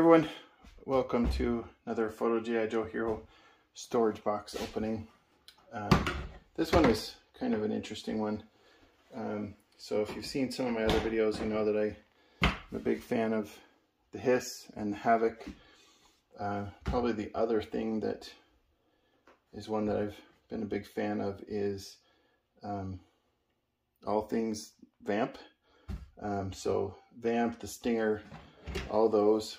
everyone, welcome to another Photo G.I. Joe Hero storage box opening. Um, this one is kind of an interesting one. Um, so if you've seen some of my other videos, you know that I, am a big fan of the Hiss and the Havoc. Uh, probably the other thing that is one that I've been a big fan of is um, all things Vamp. Um, so Vamp, the Stinger, all those.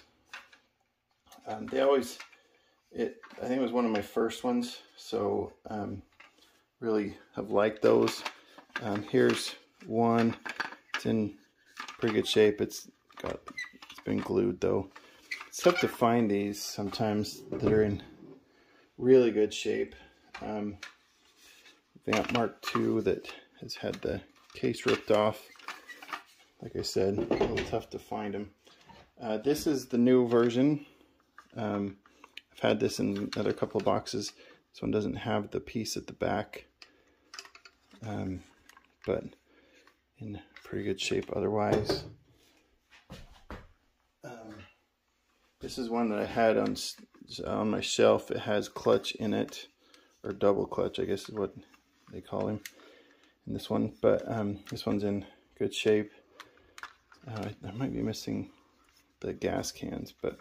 Um, they always, it. I think it was one of my first ones, so um, really have liked those. Um, here's one. It's in pretty good shape. It's got, it's been glued though. It's tough to find these sometimes that are in really good shape. Um, Vamp Mark II that has had the case ripped off. Like I said, a little tough to find them. Uh, this is the new version. Um, I've had this in another couple of boxes. This one doesn't have the piece at the back, um, but in pretty good shape otherwise. Um, this is one that I had on on my shelf. It has clutch in it, or double clutch, I guess is what they call him in this one. But um, this one's in good shape. Uh, I might be missing the gas cans, but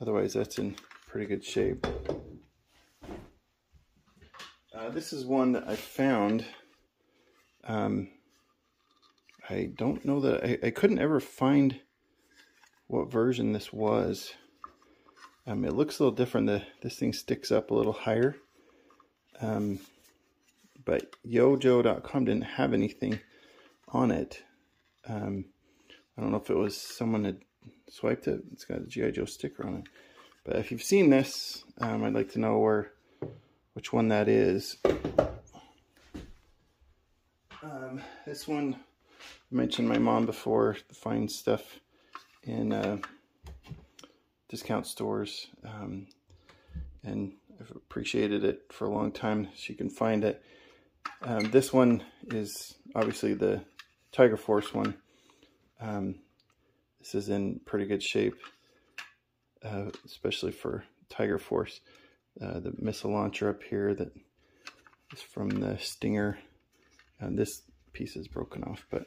otherwise that's in pretty good shape. Uh, this is one that I found. Um, I don't know that I, I couldn't ever find what version this was. Um, it looks a little different. The, this thing sticks up a little higher. Um, but yojoe.com didn't have anything on it. Um, I don't know if it was someone had swiped it. It's got a G.I. Joe sticker on it. But if you've seen this, um, I'd like to know where, which one that is. Um, this one, I mentioned my mom before, finds stuff in uh, discount stores. Um, and I've appreciated it for a long time. She can find it. Um, this one is obviously the Tiger Force one. Um, this is in pretty good shape, uh, especially for Tiger Force. Uh, the missile launcher up here that is from the Stinger. And this piece is broken off, but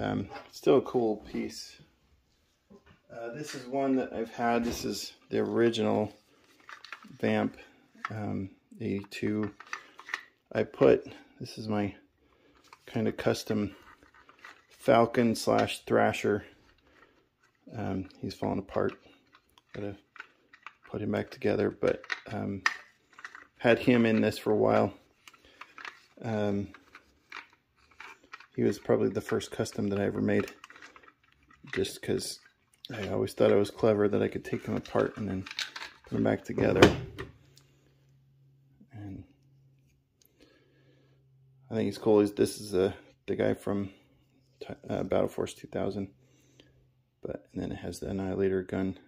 um, still a cool piece. Uh, this is one that I've had. This is the original Vamp um, 82. I put, this is my kind of custom Falcon slash Thrasher. Um, he's falling apart. Gotta put him back together, but um, had him in this for a while. Um, he was probably the first custom that I ever made, just because I always thought I was clever that I could take him apart and then put them back together. And I think he's cool. This is uh, the guy from uh, Battle Force 2000. But and then it has the Annihilator gun,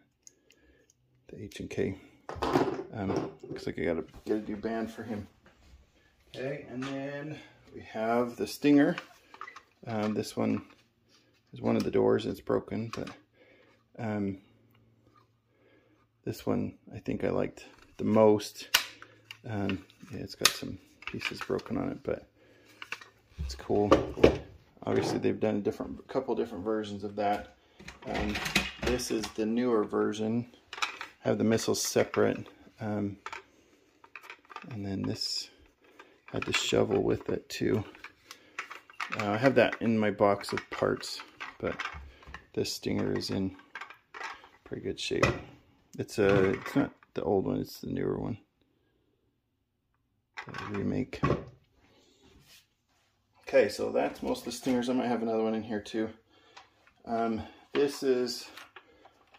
the H and K. Um, looks like I gotta get a new band for him. Okay, and then we have the Stinger. Um, this one is one of the doors. It's broken, but um, this one I think I liked the most. Um, yeah, it's got some pieces broken on it, but it's cool. Obviously, they've done a different, a couple different versions of that. Um, this is the newer version. Have the missiles separate, um, and then this had the shovel with it too. Uh, I have that in my box of parts, but this Stinger is in pretty good shape. It's a, it's not the old one, it's the newer one. The remake. Okay, so that's most of the stingers. I might have another one in here too. Um, this is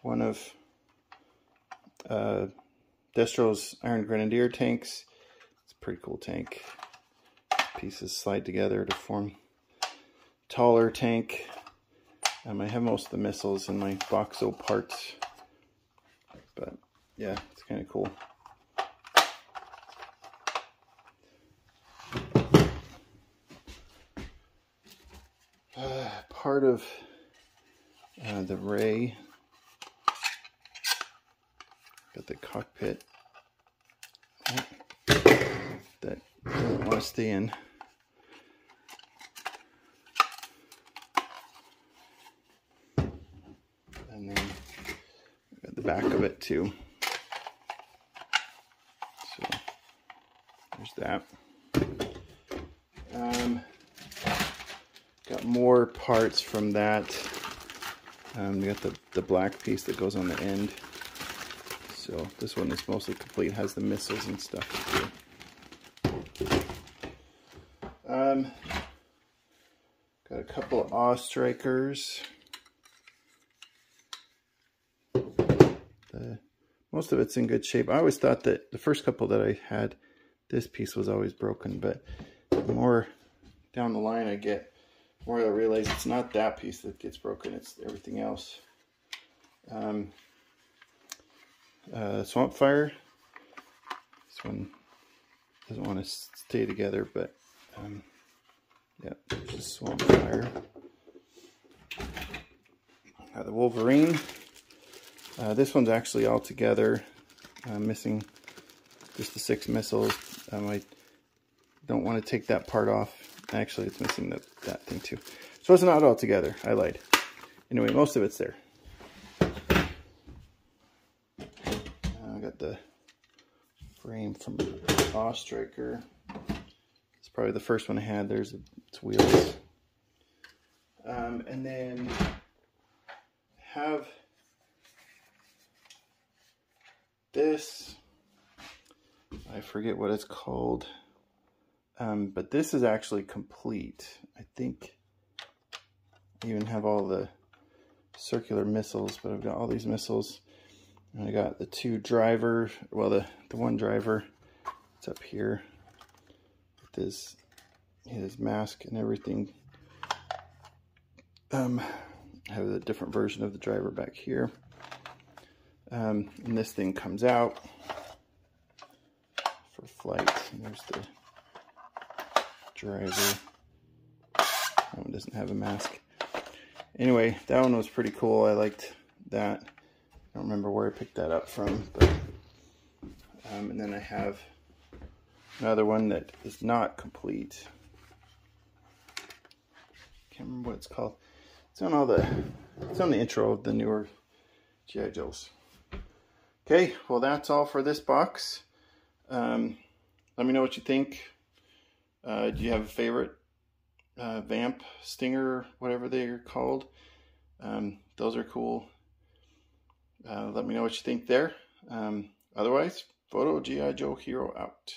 one of uh, Destro's Iron Grenadier tanks. It's a pretty cool tank. Pieces slide together to form taller tank. Um, I have most of the missiles in my Boxo parts. But yeah, it's kind of cool. part of uh, the Ray got the cockpit that doesn't want to stay in. And then got the back of it too. So there's that. Um, got more parts from that. Um, we got the, the black piece that goes on the end. So this one is mostly complete, has the missiles and stuff too. Um, got a couple of awe strikers. The, most of it's in good shape. I always thought that the first couple that I had, this piece was always broken, but the more down the line I get, more I realize it's not that piece that gets broken, it's everything else. Um, uh, Swamp Fire. This one doesn't want to stay together, but um, yeah, just Swamp Fire. Uh, the Wolverine. Uh, this one's actually all together, uh, missing just the six missiles. Um, I don't want to take that part off. Actually, it's missing the, that thing too. So it's not all together. I lied. Anyway, most of it's there. I got the frame from Awe Striker. It's probably the first one I had. There's its wheels. Um, and then have this. I forget what it's called. Um, but this is actually complete. I think I even have all the circular missiles, but I've got all these missiles and I got the two drivers, well, the, the one driver, it's up here with his, his mask and everything. Um, I have a different version of the driver back here. Um, and this thing comes out for flight. And there's the driver. That one doesn't have a mask. Anyway, that one was pretty cool. I liked that. I don't remember where I picked that up from, but um, and then I have another one that is not complete. Can't remember what it's called. It's on all the it's on the intro of the newer GI Joes. Okay, well that's all for this box. Um, let me know what you think. Uh, do you have a favorite uh, Vamp, Stinger, whatever they're called? Um, those are cool. Uh, let me know what you think there. Um, otherwise, Photo G.I. Joe Hero out.